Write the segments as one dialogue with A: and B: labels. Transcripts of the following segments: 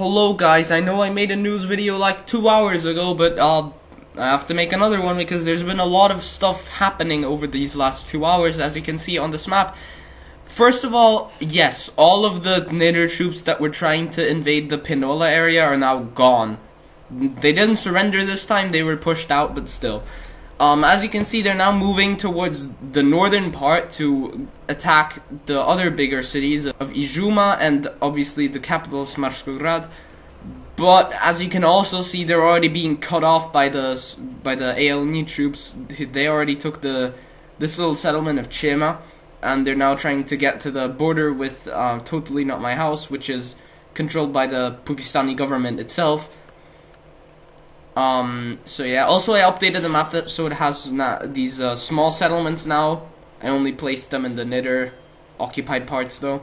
A: Hello guys, I know I made a news video like two hours ago, but uh, I have to make another one because there's been a lot of stuff happening over these last two hours, as you can see on this map. First of all, yes, all of the Nader troops that were trying to invade the Penola area are now gone. They didn't surrender this time, they were pushed out, but still. Um, as you can see, they're now moving towards the northern part to attack the other bigger cities of Izuma and obviously the capital Smarskograd. But as you can also see, they're already being cut off by the by the ALNI troops. They already took the this little settlement of Chema, and they're now trying to get to the border with uh, Totally Not My House, which is controlled by the Pukistani government itself. Um, so yeah, also I updated the map that so it has these uh, small settlements now. I only placed them in the Nitter occupied parts though.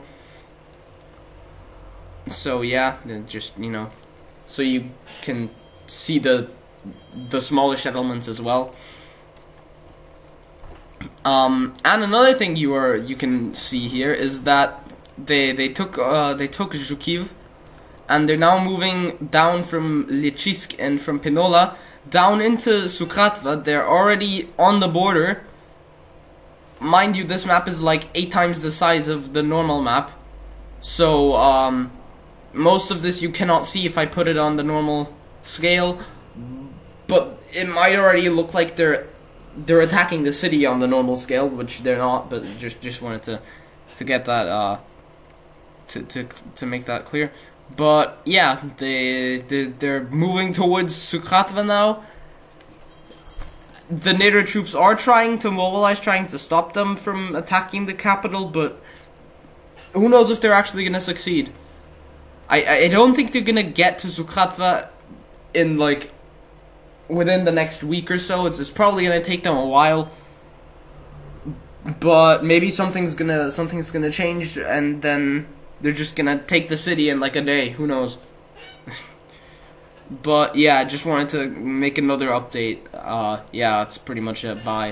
A: So yeah, just you know, so you can see the the smaller settlements as well. Um, and another thing you are you can see here is that they they took uh, they took Zhukiv and they're now moving down from Lechisk and from Penola down into Sukratva. They're already on the border. Mind you, this map is like eight times the size of the normal map. So, um, most of this you cannot see if I put it on the normal scale. But it might already look like they're they're attacking the city on the normal scale, which they're not. But just just wanted to to get that uh, to to to make that clear. But yeah, they, they they're moving towards Sukratva now. The NATO troops are trying to mobilize, trying to stop them from attacking the capital, but who knows if they're actually going to succeed. I, I don't think they're going to get to Sukratva in like within the next week or so. It's, it's probably going to take them a while. But maybe something's gonna something's gonna change, and then they're just gonna take the city in like a day. Who knows? but yeah, just wanted to make another update. Uh, yeah, that's pretty much it. Bye.